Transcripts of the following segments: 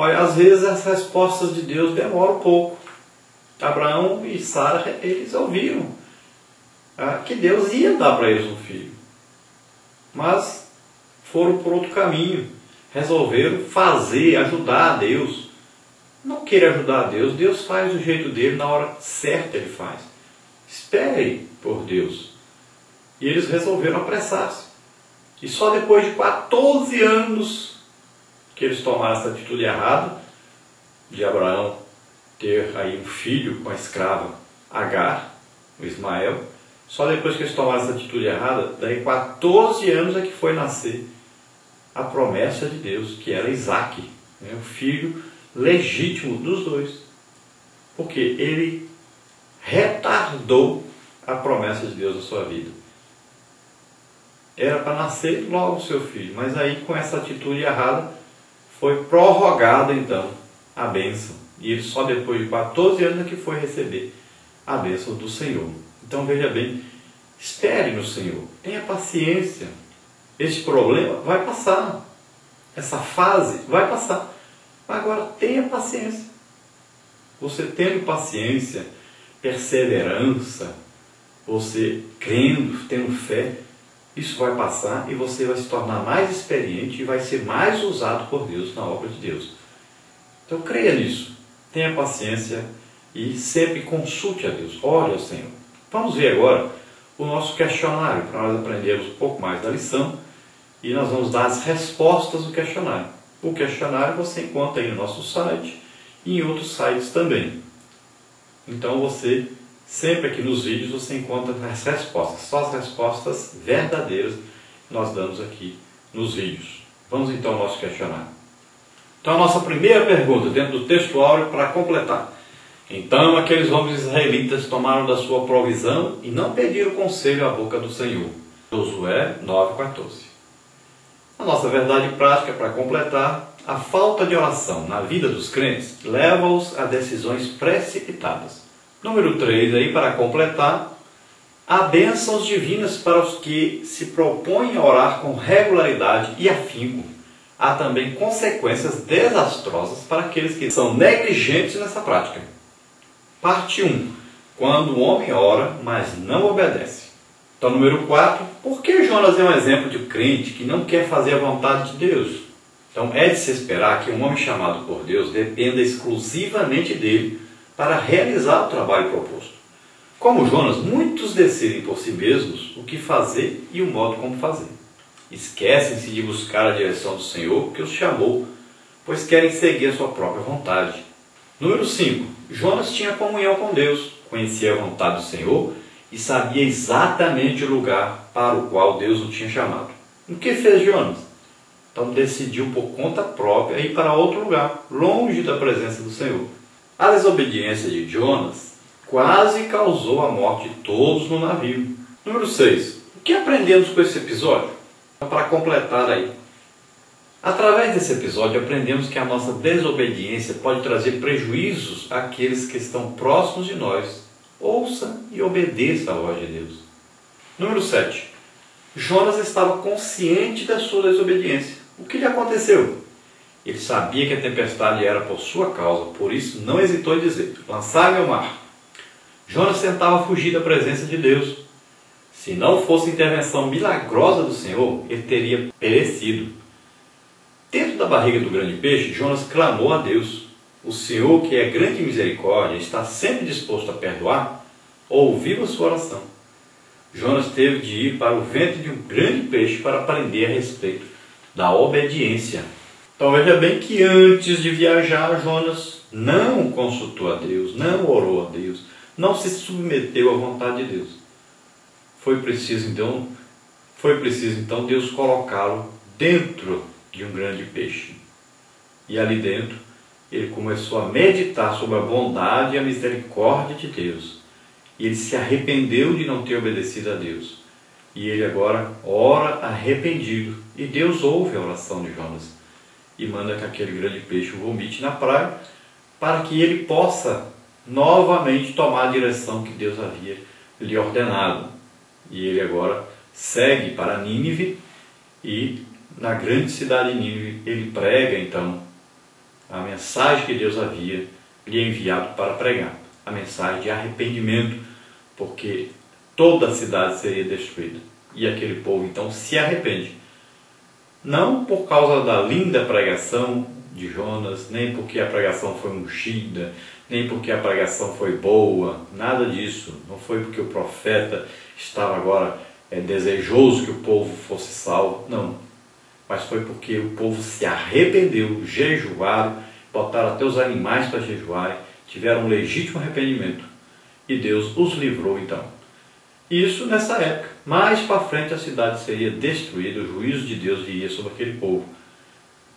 Olha, às vezes as respostas de Deus demoram um pouco. Abraão e Sara, eles ouviram ah, que Deus ia dar para eles um filho. Mas foram por outro caminho. Resolveram fazer, ajudar a Deus. Não queira ajudar a Deus, Deus faz do jeito dele, na hora certa ele faz. Espere por Deus. E eles resolveram apressar-se. E só depois de 14 anos que eles tomaram essa atitude errada, de Abraão ter aí um filho com a escrava Agar, o Ismael, só depois que eles tomaram essa atitude errada, daí 14 anos é que foi nascer a promessa de Deus, que era Isaac, né, o filho legítimo dos dois. Porque ele retardou a promessa de Deus na sua vida. Era para nascer logo o seu filho, mas aí com essa atitude errada foi prorrogada então a bênção. E ele só depois de 14 anos é que foi receber a bênção do Senhor. Então veja bem, espere no Senhor, tenha paciência. Este problema vai passar. Essa fase vai passar. Agora tenha paciência. Você tendo paciência, perseverança, você crendo, tendo fé, isso vai passar e você vai se tornar mais experiente e vai ser mais usado por Deus na obra de Deus. Então creia nisso, tenha paciência e sempre consulte a Deus, ore ao Senhor. Vamos ver agora o nosso questionário para nós aprendermos um pouco mais da lição e nós vamos dar as respostas do questionário. O questionário você encontra aí no nosso site e em outros sites também. Então você, sempre aqui nos vídeos, você encontra as respostas, só as respostas verdadeiras que nós damos aqui nos vídeos. Vamos então ao nosso questionário. Então a nossa primeira pergunta, dentro do texto áureo, para completar. Então aqueles homens israelitas tomaram da sua provisão e não pediram conselho à boca do Senhor. Josué 9,14 a nossa verdade prática para completar, a falta de oração na vida dos crentes leva-os a decisões precipitadas. Número 3, aí para completar, há bênçãos divinas para os que se propõem a orar com regularidade e afinco. Há também consequências desastrosas para aqueles que são negligentes nessa prática. Parte 1. Quando o homem ora, mas não obedece. Então, número 4, por que Jonas é um exemplo de crente que não quer fazer a vontade de Deus? Então, é de se esperar que um homem chamado por Deus dependa exclusivamente dele para realizar o trabalho proposto. Como Jonas, muitos decidem por si mesmos o que fazer e o modo como fazer. Esquecem-se de buscar a direção do Senhor que os chamou, pois querem seguir a sua própria vontade. Número 5. Jonas tinha comunhão com Deus, conhecia a vontade do Senhor e sabia exatamente o lugar para o qual Deus o tinha chamado. O que fez Jonas? Então decidiu por conta própria ir para outro lugar, longe da presença do Senhor. A desobediência de Jonas quase causou a morte de todos no navio. Número 6. O que aprendemos com esse episódio? Para completar aí. Através desse episódio aprendemos que a nossa desobediência pode trazer prejuízos àqueles que estão próximos de nós ouça e obedeça a voz de Deus. Número 7. Jonas estava consciente da sua desobediência. O que lhe aconteceu? Ele sabia que a tempestade era por sua causa, por isso não hesitou em dizer: lançar-me ao mar. Jonas tentava fugir da presença de Deus. Se não fosse intervenção milagrosa do Senhor, ele teria perecido. Dentro da barriga do grande peixe, Jonas clamou a Deus. O Senhor, que é grande misericórdia, está sempre disposto a perdoar, ouviu a sua oração. Jonas teve de ir para o ventre de um grande peixe para aprender a respeito da obediência. Então veja bem que antes de viajar, Jonas não consultou a Deus, não orou a Deus, não se submeteu à vontade de Deus. Foi preciso então, foi preciso então Deus colocá-lo dentro de um grande peixe. E ali dentro ele começou a meditar sobre a bondade e a misericórdia de Deus. E ele se arrependeu de não ter obedecido a Deus. E ele agora ora arrependido. E Deus ouve a oração de Jonas e manda que aquele grande peixe vomite na praia para que ele possa novamente tomar a direção que Deus havia lhe ordenado. E ele agora segue para Nínive e na grande cidade de Nínive ele prega então a mensagem que Deus havia lhe enviado para pregar, a mensagem de arrependimento, porque toda a cidade seria destruída. E aquele povo então se arrepende. Não por causa da linda pregação de Jonas, nem porque a pregação foi ungida, nem porque a pregação foi boa, nada disso. Não foi porque o profeta estava agora é, desejoso que o povo fosse salvo, não. Mas foi porque o povo se arrependeu, jejuaram, botaram até os animais para jejuarem, tiveram um legítimo arrependimento e Deus os livrou então. Isso nessa época. Mais para frente a cidade seria destruída, o juízo de Deus viria sobre aquele povo.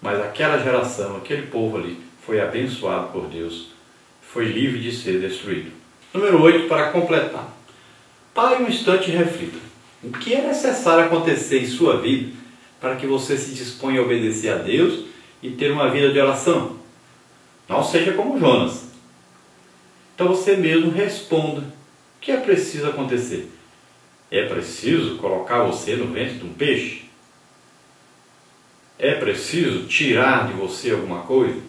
Mas aquela geração, aquele povo ali, foi abençoado por Deus, foi livre de ser destruído. Número 8, para completar. Pare um instante e reflita. O que é necessário acontecer em sua vida para que você se disponha a obedecer a Deus e ter uma vida de oração? Não seja como Jonas. Então você mesmo responda: o que é preciso acontecer? É preciso colocar você no ventre de um peixe? É preciso tirar de você alguma coisa?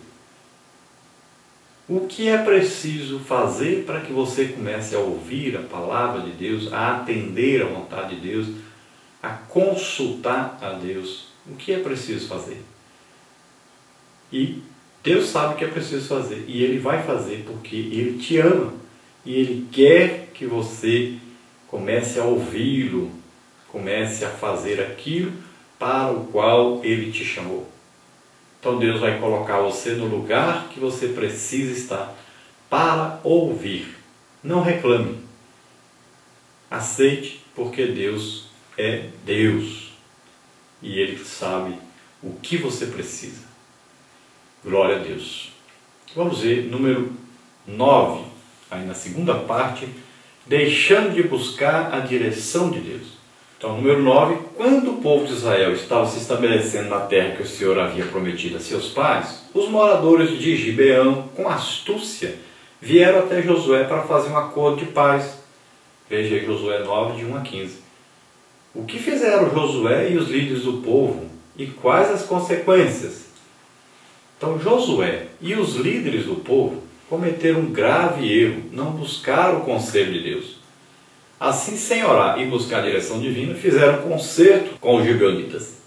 O que é preciso fazer para que você comece a ouvir a palavra de Deus, a atender a vontade de Deus, a consultar a Deus? O que é preciso fazer? E Deus sabe o que é preciso fazer e Ele vai fazer porque Ele te ama e Ele quer que você comece a ouvi-lo, comece a fazer aquilo para o qual Ele te chamou. Então Deus vai colocar você no lugar que você precisa estar para ouvir. Não reclame. Aceite, porque Deus é Deus e Ele sabe o que você precisa. Glória a Deus. Vamos ver número 9, aí na segunda parte, deixando de buscar a direção de Deus. Então, número 9, quando o povo de Israel estava se estabelecendo na terra que o Senhor havia prometido a seus pais, os moradores de Gibeão, com astúcia, vieram até Josué para fazer um acordo de paz. Veja Josué 9, de 1 a 15. O que fizeram Josué e os líderes do povo e quais as consequências? Então, Josué e os líderes do povo cometeram um grave erro, não buscaram o conselho de Deus. Assim, sem orar e buscar a direção divina, fizeram concerto com os gibeonitas.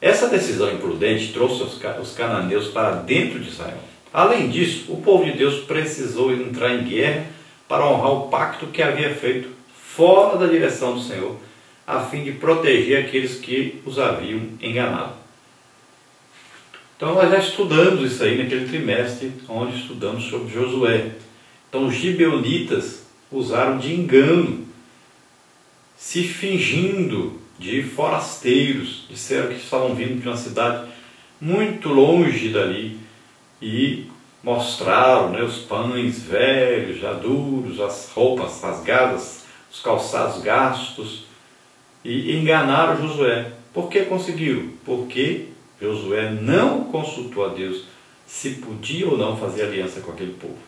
Essa decisão imprudente trouxe os cananeus para dentro de Israel. Além disso, o povo de Deus precisou entrar em guerra para honrar o pacto que havia feito fora da direção do Senhor, a fim de proteger aqueles que os haviam enganado. Então nós já estudamos isso aí naquele trimestre onde estudamos sobre Josué. Então os gibeonitas usaram de engano se fingindo de forasteiros, disseram que estavam vindo de uma cidade muito longe dali e mostraram né, os pães velhos, já duros, as roupas rasgadas, os calçados gastos e enganaram Josué. Por que conseguiram? Porque Josué não consultou a Deus se podia ou não fazer aliança com aquele povo.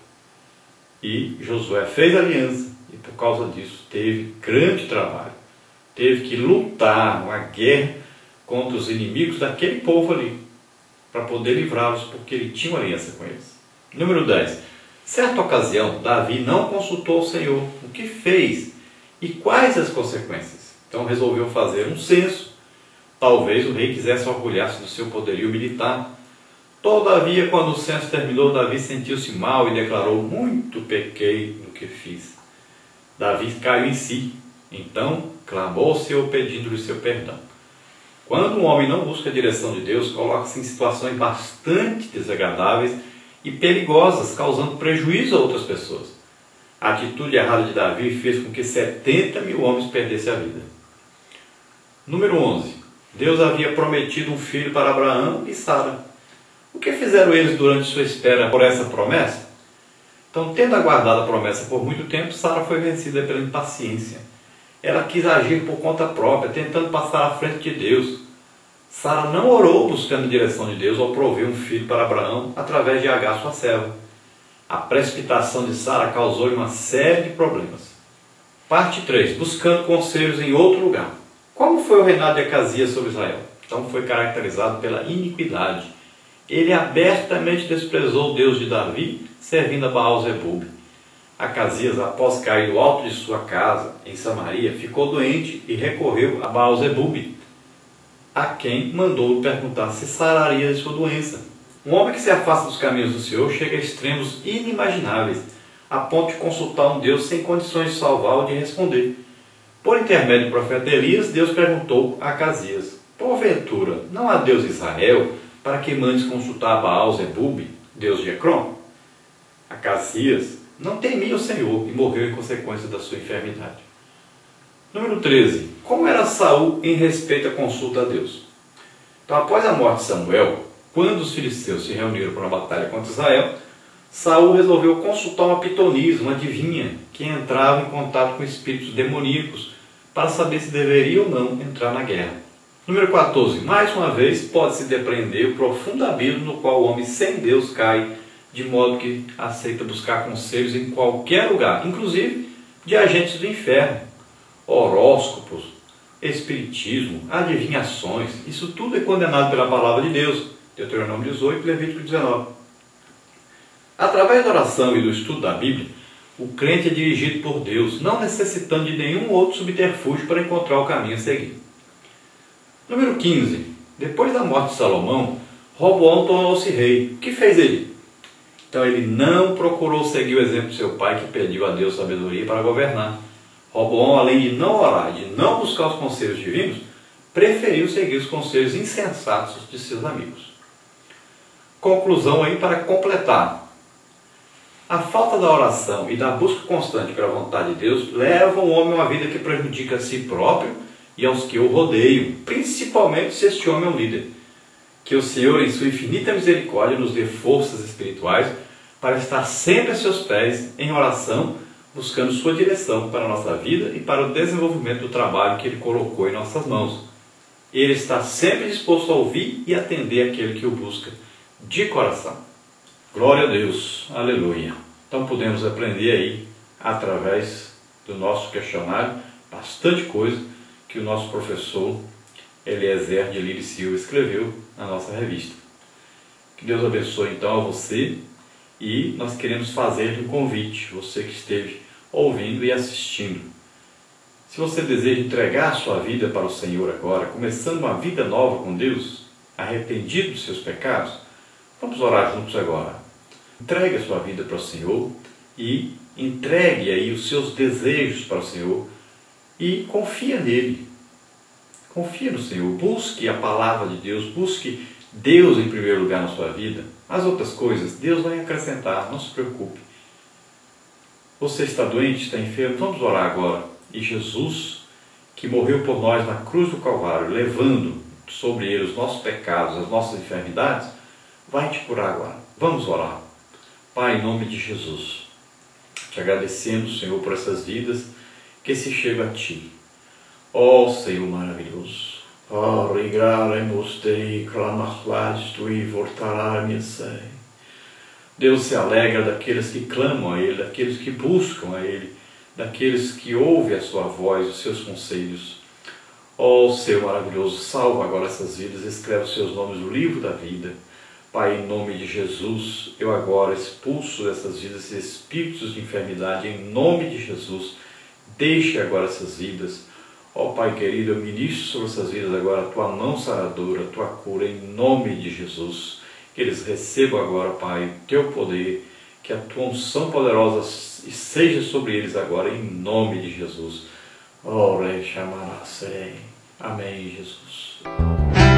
E Josué fez aliança e por causa disso teve grande trabalho. Teve que lutar uma guerra contra os inimigos daquele povo ali, para poder livrá-los, porque ele tinha uma aliança com eles. Número 10. Certa ocasião, Davi não consultou o Senhor. O que fez e quais as consequências? Então resolveu fazer um censo. Talvez o rei quisesse orgulhar-se do seu poderio militar. Todavia, quando o censo terminou, Davi sentiu-se mal e declarou: Muito pequei no que fiz. Davi caiu em si. Então clamou ao Senhor pedindo-lhe seu perdão. Quando um homem não busca a direção de Deus, coloca-se em situações bastante desagradáveis e perigosas, causando prejuízo a outras pessoas. A atitude errada de Davi fez com que 70 mil homens perdessem a vida. Número 11. Deus havia prometido um filho para Abraão e Sara. O que fizeram eles durante sua espera por essa promessa? Então, tendo aguardado a promessa por muito tempo, Sara foi vencida pela impaciência. Ela quis agir por conta própria, tentando passar à frente de Deus. Sara não orou buscando a direção de Deus ao prover um filho para Abraão através de Agar, sua serva. A precipitação de Sara causou-lhe uma série de problemas. Parte 3. Buscando conselhos em outro lugar. Como foi o reinado de Acasias sobre Israel? Então foi caracterizado pela iniquidade ele abertamente desprezou o Deus de Davi, servindo a Baal Zebub. Acasias, após cair do alto de sua casa em Samaria, ficou doente e recorreu a Baal Zebub, a quem mandou perguntar se sararia de sua doença. Um homem que se afasta dos caminhos do Senhor chega a extremos inimagináveis, a ponto de consultar um Deus sem condições de salvar ou de responder. Por intermédio do profeta Elias, Deus perguntou a Acasias: Porventura, não há Deus Israel para que mandes consultar Baal Zebub, Deus de Ecrom? Acasias não temia o Senhor e morreu em consequência da sua enfermidade. Número 13. Como era Saul em respeito à consulta a Deus? Então, após a morte de Samuel, quando os filisteus se reuniram para uma batalha contra Israel, Saul resolveu consultar uma pitonisa, uma adivinha, que entrava em contato com espíritos demoníacos para saber se deveria ou não entrar na guerra. Número 14. Mais uma vez pode-se depreender o profundo abismo no qual o homem sem Deus cai, de modo que aceita buscar conselhos em qualquer lugar, inclusive de agentes do inferno, horóscopos, espiritismo, adivinhações. Isso tudo é condenado pela palavra de Deus. Deuteronômio 18, Levítico 19. Através da oração e do estudo da Bíblia, o crente é dirigido por Deus, não necessitando de nenhum outro subterfúgio para encontrar o caminho a seguir. Número 15. Depois da morte de Salomão, Roboão tornou-se rei. O que fez ele? Então ele não procurou seguir o exemplo de seu pai que pediu a Deus sabedoria para governar. Roboão, além de não orar, de não buscar os conselhos divinos, preferiu seguir os conselhos insensatos de seus amigos. Conclusão aí para completar. A falta da oração e da busca constante pela vontade de Deus leva o homem a uma vida que prejudica a si próprio e aos que o rodeiam, principalmente se este homem é um líder. Que o Senhor, em sua infinita misericórdia, nos dê forças espirituais para estar sempre a seus pés em oração, buscando sua direção para a nossa vida e para o desenvolvimento do trabalho que Ele colocou em nossas mãos. Ele está sempre disposto a ouvir e atender aquele que o busca de coração. Glória a Deus, aleluia. Então podemos aprender aí, através do nosso questionário, bastante coisa que o nosso professor Eliezer de Lírio Silva escreveu na nossa revista. Que Deus abençoe então a você e nós queremos fazer um convite, você que esteve ouvindo e assistindo. Se você deseja entregar a sua vida para o Senhor agora, começando uma vida nova com Deus, arrependido dos seus pecados, Vamos orar juntos agora. Entregue a sua vida para o Senhor e entregue aí os seus desejos para o Senhor e confia nele. Confia no Senhor, busque a palavra de Deus, busque Deus em primeiro lugar na sua vida. As outras coisas, Deus vai acrescentar, não se preocupe. Você está doente, está enfermo, vamos orar agora. E Jesus, que morreu por nós na cruz do Calvário, levando sobre ele os nossos pecados, as nossas enfermidades, vai te curar agora. Vamos orar. Pai, em nome de Jesus, te agradecemos, Senhor, por essas vidas que se chegam a Ti. Ó oh, Senhor maravilhoso, regraremos Te, clamarás Tu e voltará-me sei. Deus se alegra daqueles que clamam a Ele, daqueles que buscam a Ele, daqueles que ouvem a Sua voz, os Seus conselhos. Ó oh, Senhor maravilhoso, salva agora essas vidas, escreve os seus nomes no livro da vida Pai, em nome de Jesus, eu agora expulso dessas vidas espíritos de enfermidade, em nome de Jesus. Deixe agora essas vidas. Ó Pai querido, eu ministro sobre essas vidas agora a tua mão saradora, a tua cura, em nome de Jesus. Que eles recebam agora, Pai, o teu poder, que a tua unção poderosa seja sobre eles agora, em nome de Jesus. Ore chamará Amém, Jesus.